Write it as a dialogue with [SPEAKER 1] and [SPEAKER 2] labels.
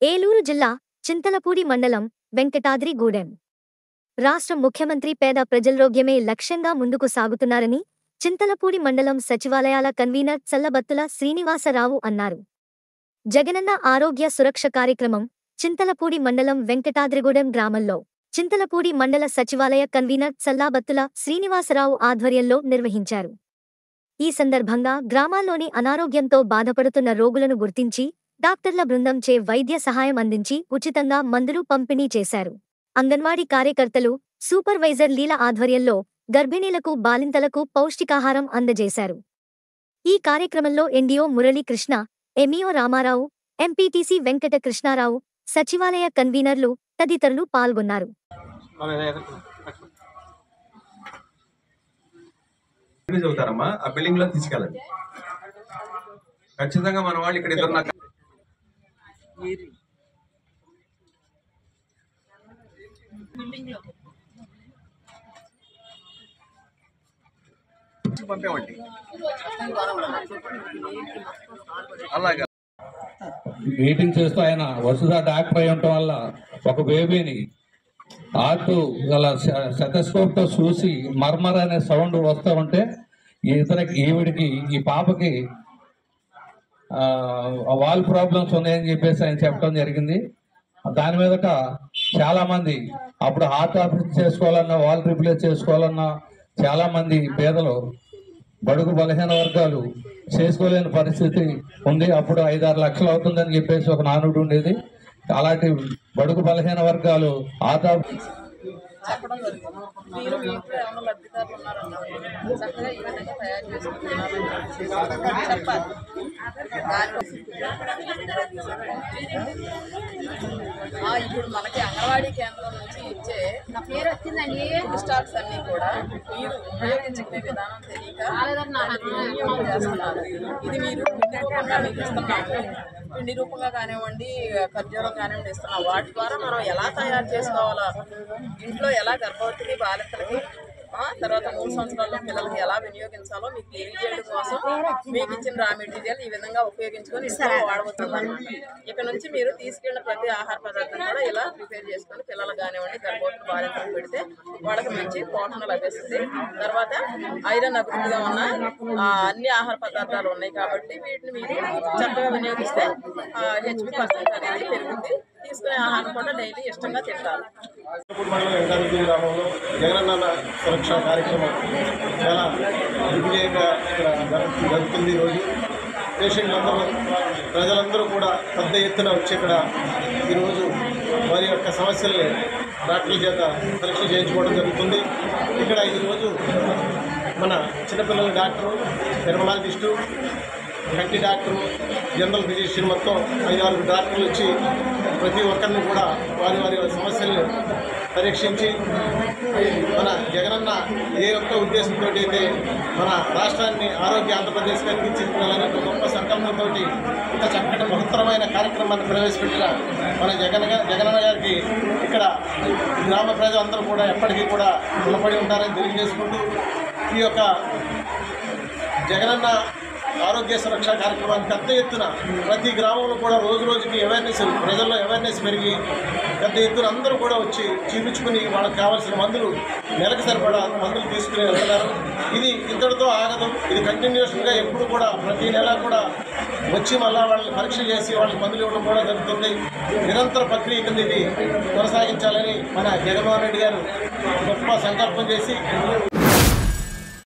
[SPEAKER 1] ఏలూరు జిల్లా చింతలపూడి మండలం వెంకటాద్రిగూడెం రాష్ట్ర ముఖ్యమంత్రి పేద ప్రజల్రోగ్యమే లక్ష్యంగా ముందుకు సాగుతున్నారని చింతలపూడి మండలం సచివాలయాల కన్వీనర్ చల్లబత్తుల శ్రీనివాసరావు అన్నారు. జగనన్న ఆరోగ్య సురక్ష కార్యక్రమం చింతలపూడి మండలం వెంకటాద్రిగూడెం గ్రామంలో చింతలపూడి మండల సచివాలయ కన్వీనర్ చల్లాబత్తుల శ్రీనివాసరావు ఆధ్వర్యంలో నిర్వహించారు. ఈ సందర్భంగా గ్రామాల్లోని అనారోగ్యంతో బాధపడుతున్న రోగులను గుర్తించి డాక్టర్ల బృందంచే వైద్య సహాయం అందించి ఉచితంగా మందులు పంపిణీ చేశారు. అంగన్వాడీ కార్యకర్తలు సూపర్వైజర్ లీల ఆధ్వర్యంలో గర్భిణీలకు బాలింతలకు పౌష్టికాహారం అందజేశారు. ఈ కార్యక్రమంలో NDO Muralikrishna MEO Ramarao MPTC Venkata Krishnarao సచివాలయ కన్వీనర్లు తదితరులు పాల్గొన్నారు.
[SPEAKER 2] ఆ బిల్డింగ్లో తీసుకెళ్ళండి. ఖచ్చితంగా మన వాళ్ళు ఇక్కడ ఇద్దరు నాకు పంపేవండి. అలాగా.
[SPEAKER 3] మీటింగ్ చేస్తూ ఆయన వసుధ డాక్టర్ అయి ఉండటం వల్ల ఒక బేబీని ఆర్ట్ గల తో చూసి మర్మర్ అనే సౌండ్ వస్తూ ఉంటే ఈ ఇతరకి ఈవిడికి ఈ పాపకి వాల్ ప్రాబ్లమ్స్ ఉన్నాయని చెప్పేసి ఆయన చెప్పడం జరిగింది. దాని మీదట చాలా మంది అప్పుడు హార్ట్ ఆపరేషన్ చేసుకోవాలన్నా వాల్ రిప్లేస్ చేసుకోవాలన్నా చాలా మంది పేదలు బడుగు బలహీన వర్గాలు చేసుకోలేని పరిస్థితి ఉంది. అప్పుడు ఐదారు లక్షలు అవుతుందని చెప్పేసి ఒక నానుడు ఉండేది. అలాంటి బడుగు బలహీన వర్గాలు ఆదా
[SPEAKER 4] చెప్పడం జరిగింది. మీరు మీ ఇంట్లో ఏమైనా లబ్ధిదారులు ఉన్నారన్నప్పుడు చక్కగా ఈ విధంగా తయారు చేసుకుంటున్నారని చెప్పాలి. ఆ, ఇప్పుడు మనకి అంగన్వాడీ కేంద్రం నుంచి ఇచ్చే నా పేరు వచ్చిందండి. స్టాక్స్ అన్ని కూడా మీరు ఉపయోగించుకునే విధానం తెలియక చేస్తున్నారు. ఇది మీరు ఇస్తున్నాము. పిండి రూపంగా కానివ్వండి ఖర్జూరం కానివ్వండి ఇస్తున్నాం. వాటి ద్వారా మనం ఎలా తయారు చేసుకోవాలా? ఇంట్లో ఎలా గర్భవతికి బాలికలకి తర్వాత మూడు సంవత్సరాల పిల్లలకి ఎలా వినియోగించాలో మీకు తెలియజేయడం కోసం మీకు ఇచ్చిన రా మెటీరియల్ ఈ విధంగా ఉపయోగించుకొని ఇంట్లో వాడబోతున్నారు ఇక్కడ నుంచి మీరు తీసుకెళ్ళిన ప్రతి ఆహార పదార్థం కూడా ఇలా ప్రిపేర్ చేసుకొని పిల్లలకు కానివ్వండి గర్భవతులు బాలికలకు పెడితే వాళ్ళకి మంచి పోషణ లభిస్తుంది. తర్వాత ఐరన్ అభివృద్ధిగా ఉన్న అన్ని ఆహార పదార్థాలు ఉన్నాయి కాబట్టి వీటిని మీరు చక్కగా వినియోగిస్తే హెచ్పి పర్సెంట్ అనేది పెరుగుతుంది తీసుకునే ఆహారం కూడా డైలీ ఇష్టంగా తింటారు.
[SPEAKER 5] గ్రామంలో జగనన్న సురక్ష కార్యక్రమం చాలా దిగ్విజయంగా ఇక్కడ జరుగుతుంది ఈరోజు. పేషెంట్లందరూ ప్రజలందరూ కూడా పెద్ద ఎత్తున వచ్చి ఇక్కడ ఈరోజు వారి యొక్క సమస్యల్ని డాక్టర్ల చేత పరీక్ష చేయించుకోవడం జరుగుతుంది. ఇక్కడ ఈరోజు మన చిన్నపిల్లల డాక్టరు నిర్మలాజిస్టు కంటి డాక్టరు జనరల్ ఫిజిషియన్ మొత్తం ఐదు డాక్టర్లు వచ్చి ప్రతి ఒక్కరిని కూడా వారి వారి సమస్యల్ని పరీక్షించి మన జగనన్న ఏ ఒక్క ఉద్దేశంతో అయితే మన రాష్ట్రాన్ని ఆరోగ్య ఆంధ్రప్రదేశ్గా తీర్చిదిద్దాలనే ఒక గొప్ప సంకల్పంతో ఇంత చక్కటి మహత్తరమైన కార్యక్రమాన్ని ప్రవేశపెట్టిన మన జగన్ జగనన్న గారికి ఇక్కడ గ్రామ ప్రజలందరూ కూడా ఎప్పటికీ కూడా రుణపడి ఉంటారని తెలియజేసుకుంటూ ఈ యొక్క జగనన్న ఆరోగ్య సురక్ష కార్యక్రమాన్ని పెద్ద ఎత్తున ప్రతి గ్రామంలో కూడా రోజు రోజుకి అవేర్నెస్ ప్రజల్లో అవేర్నెస్ పెరిగి పెద్ద ఎత్తున అందరూ కూడా వచ్చి చూపించుకుని వాళ్ళకి కావాల్సిన మందులు నెలకు సరిపడా మందులు తీసుకుని వెళ్తున్నారు. ఇది ఇంతటితో ఆగదు. ఇది కంటిన్యూషన్గా ఎప్పుడు కూడా ప్రతి నెల కూడా వచ్చి మళ్ళా వాళ్ళని పరీక్ష చేసి వాళ్ళకి మందులు ఇవ్వడం కూడా జరుగుతుంది. నిరంతర ప్రక్రియ కింద ఇది కొనసాగించాలని మన జగన్మోహన్ రెడ్డి గారు గొప్ప సంకల్పం చేసి